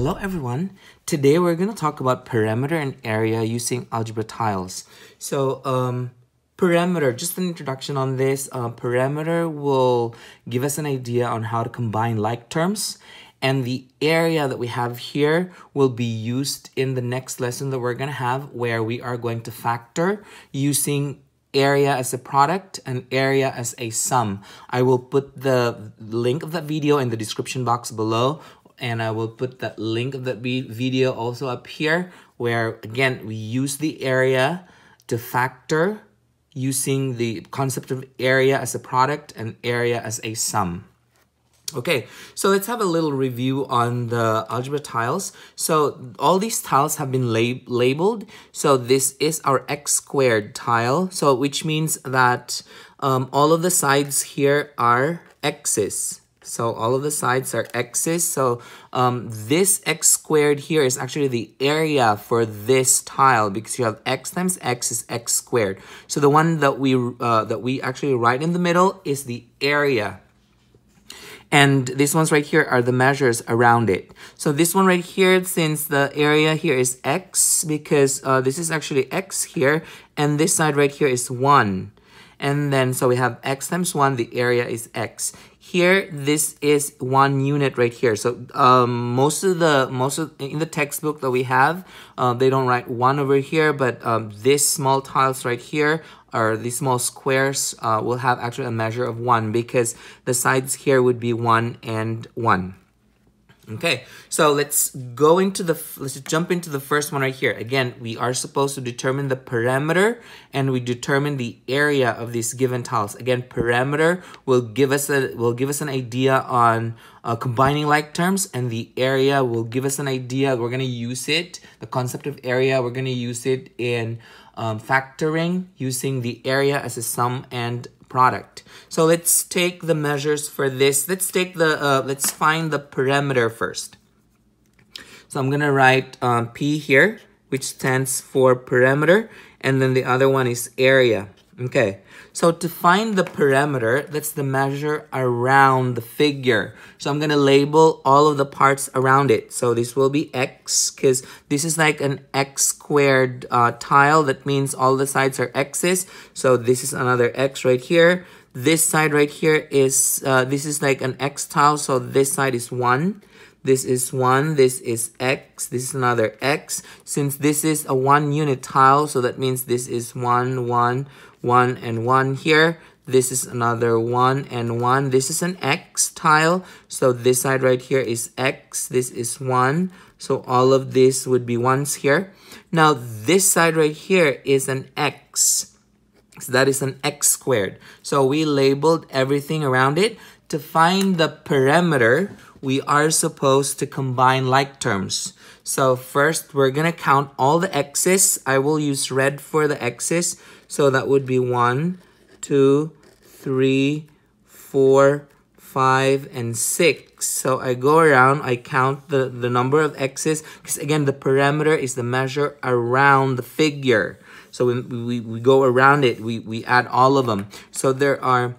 Hello everyone. Today we're going to talk about perimeter and area using algebra tiles. So um, perimeter, just an introduction on this. Uh, perimeter will give us an idea on how to combine like terms and the area that we have here will be used in the next lesson that we're going to have where we are going to factor using area as a product and area as a sum. I will put the link of that video in the description box below and I will put that link of that video also up here where again we use the area to factor using the concept of area as a product and area as a sum. Okay, so let's have a little review on the algebra tiles. So all these tiles have been lab labeled. So this is our x squared tile. So which means that um, all of the sides here are x's. So all of the sides are x's. So um, this x squared here is actually the area for this tile because you have x times x is x squared. So the one that we uh, that we actually write in the middle is the area. And these ones right here are the measures around it. So this one right here, since the area here is x, because uh, this is actually x here, and this side right here is 1. And then, so we have x times 1, the area is x. Here, this is one unit right here. So um, most of the, most of, in the textbook that we have, uh, they don't write 1 over here, but um, this small tiles right here, or these small squares, uh, will have actually a measure of 1 because the sides here would be 1 and 1. Okay, so let's go into the, let's jump into the first one right here. Again, we are supposed to determine the perimeter and we determine the area of these given tiles. Again, perimeter will give us a, will give us an idea on uh, combining like terms and the area will give us an idea. We're going to use it, the concept of area, we're going to use it in um, factoring using the area as a sum and product. So let's take the measures for this. Let's take the, uh, let's find the perimeter first. So I'm going to write um, P here, which stands for perimeter, and then the other one is area. Okay, so to find the perimeter, that's the measure around the figure. So I'm going to label all of the parts around it. So this will be x, because this is like an x squared uh, tile. That means all the sides are x's. So this is another x right here. This side right here is, uh, this is like an x tile. So this side is 1. This is 1, this is x, this is another x. Since this is a 1 unit tile, so that means this is 1, 1, 1, and 1 here. This is another 1 and 1. This is an x tile, so this side right here is x, this is 1. So all of this would be 1s here. Now this side right here is an x. So that is an x squared. So we labeled everything around it. To find the perimeter, we are supposed to combine like terms. So first, we're going to count all the x's. I will use red for the x's. So that would be 1, 2, 3, 4, 5, and 6. So I go around, I count the, the number of x's. Because again, the perimeter is the measure around the figure. So we, we, we go around it, we, we add all of them. So there are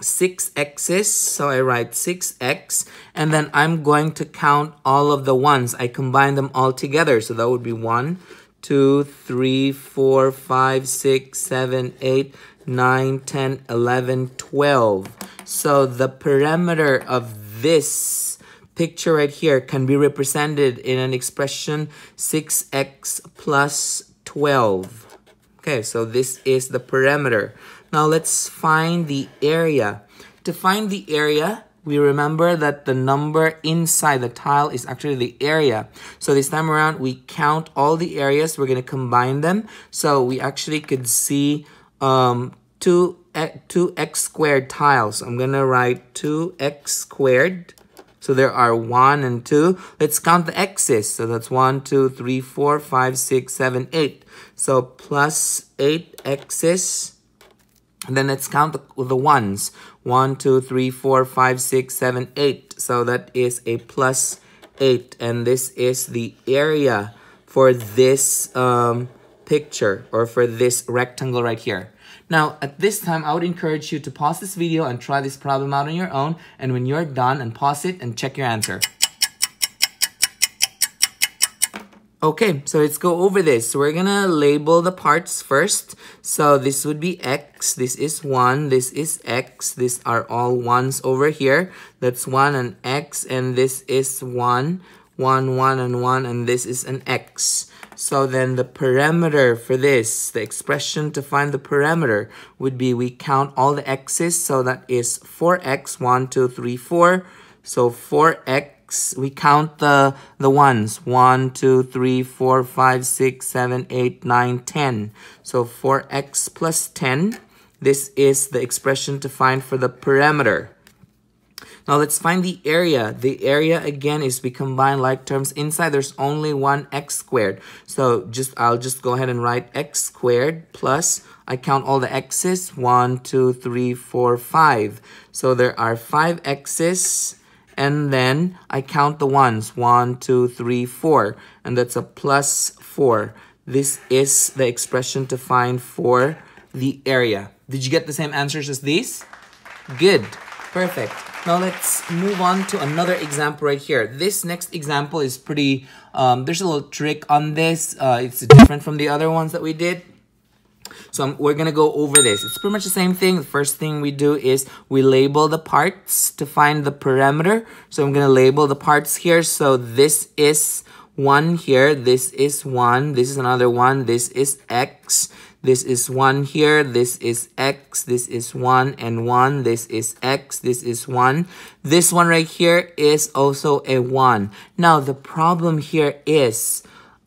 6x's, so I write 6x, and then I'm going to count all of the ones. I combine them all together, so that would be 1, 2, 3, 4, 5, 6, 7, 8, 9, 10, 11, 12. So the perimeter of this picture right here can be represented in an expression 6x plus 12. Okay, so this is the perimeter. Now let's find the area. To find the area, we remember that the number inside the tile is actually the area. So this time around, we count all the areas. We're going to combine them. So we actually could see um, two, two x squared tiles. I'm going to write 2x squared. So there are 1 and 2. Let's count the x's. So that's 1, 2, 3, 4, 5, 6, 7, 8. So plus 8 x's then let's count the, the ones. 1, 2, 3, 4, 5, 6, 7, 8. So that is a plus 8. And this is the area for this um, picture or for this rectangle right here. Now, at this time, I would encourage you to pause this video and try this problem out on your own. And when you're done, and pause it and check your answer. Okay, so let's go over this. We're gonna label the parts first. So this would be X, this is 1, this is X, these are all 1s over here. That's 1 and X, and this is 1, 1, 1, and 1, and this is an X. So then the parameter for this, the expression to find the parameter would be we count all the x's, so that is 4x, 1, 2, 3, 4. So 4x we count the, the ones. 1, 2, 3, 4, 5, 6, 7, 8, 9, 10. So 4x plus 10. This is the expression to find for the parameter. Now let's find the area. The area again is we combine like terms inside. There's only one x squared. So just I'll just go ahead and write x squared plus I count all the x's. One, two, three, four, five. So there are five x's and then I count the ones. One, two, three, four. And that's a plus four. This is the expression to find for the area. Did you get the same answers as these? Good. Perfect. Now let's move on to another example right here. This next example is pretty, um, there's a little trick on this. Uh, it's different from the other ones that we did. So I'm, we're to go over this. It's pretty much the same thing. The first thing we do is we label the parts to find the parameter. So I'm to label the parts here. So this is 1 here. This is 1. This is another 1. This is x. This is 1 here. This is x. This is 1 and 1. This is x. This is 1. This one right here is also a 1. Now, the problem here is,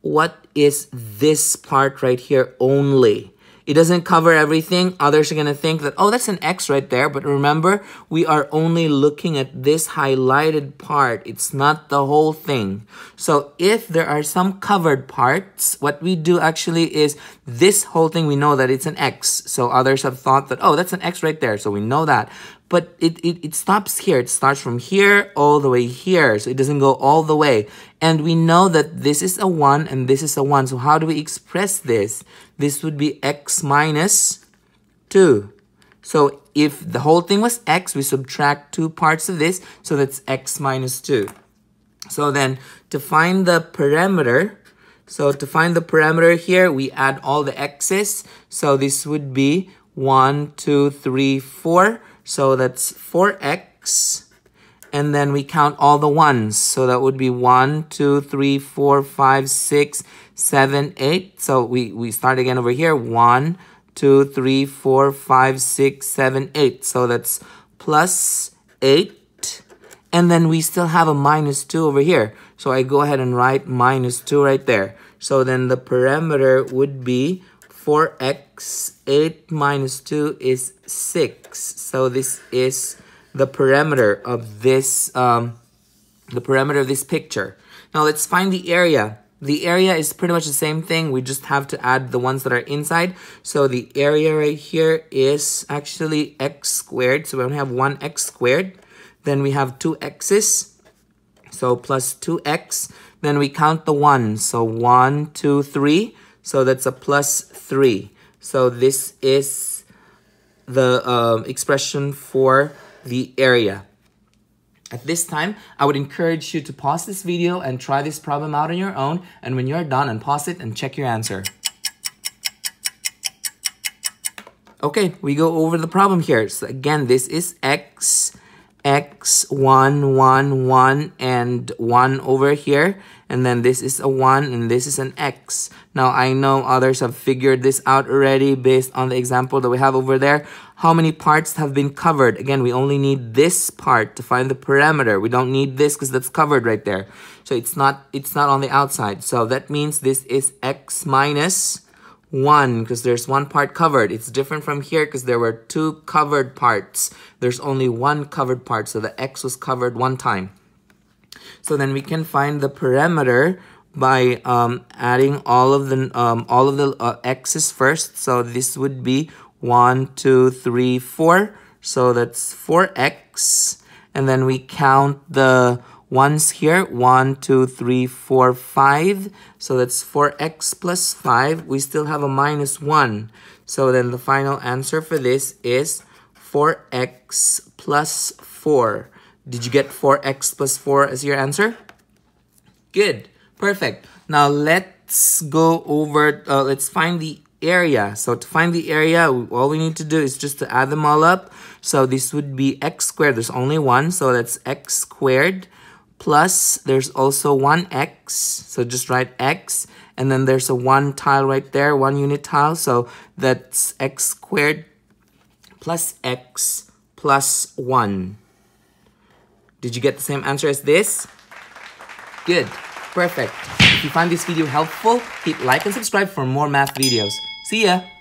what is this part right here only? It doesn't cover everything. Others are going to think that, oh, that's an X right there. But remember, we are only looking at this highlighted part. It's not the whole thing. So if there are some covered parts, what we do actually is this whole thing, we know that it's an X. So others have thought that, oh, that's an X right there. So we know that but it, it, it stops here. It starts from here all the way here. So it doesn't go all the way. And we know that this is a 1 and this is a 1. So how do we express this? This would be x minus 2. So if the whole thing was x, we subtract two parts of this. So that's x minus 2. So then to find the parameter, so to find the parameter here, we add all the x's. So this would be 1, 2, 3, 4. So that's 4x. And then we count all the ones. So that would be 1, 2, 3, 4, 5, 6, 7, 8. So we, we start again over here. 1, 2, 3, 4, 5, 6, 7, 8. So that's plus 8. And then we still have a minus 2 over here. So I go ahead and write minus 2 right there. So then the parameter would be 4x, 8 minus 2 is 6. So this is the parameter of this, um, the parameter of this picture. Now let's find the area. The area is pretty much the same thing. We just have to add the ones that are inside. So the area right here is actually x squared. So we only have 1x squared. Then we have two x's. So plus 2x. Then we count the ones. So one, two, three. So that's a plus 3. So this is the um, expression for the area. At this time, I would encourage you to pause this video and try this problem out on your own. And when you're done, unpause it and check your answer. Okay, we go over the problem here. So again, this is x x, 1, 1, 1, and 1 over here. And then this is a 1 and this is an x. Now, I know others have figured this out already based on the example that we have over there. How many parts have been covered? Again, we only need this part to find the parameter. We don't need this because that's covered right there. So it's not, it's not on the outside. So that means this is x minus 1 because there's one part covered. It's different from here because there were two covered parts. There's only one covered part, so the x was covered one time. So then we can find the parameter by um, adding all of the um, all of the uh, x's first. So this would be 1, 2, 3, 4. So that's 4x. And then we count the ones here. 1, 2, 3, 4, 5. So that's 4x plus 5. We still have a minus 1. So then the final answer for this is 4x plus 4. Did you get 4x plus 4 as your answer? Good. Perfect. Now let's go over, uh, let's find the area. So to find the area, all we need to do is just to add them all up. So this would be x squared. There's only one, so that's x squared plus there's also one x. So just write x. And then there's a one tile right there, one unit tile. So that's x squared plus x plus 1. Did you get the same answer as this? Good. Perfect. If you find this video helpful, hit like and subscribe for more math videos. See ya!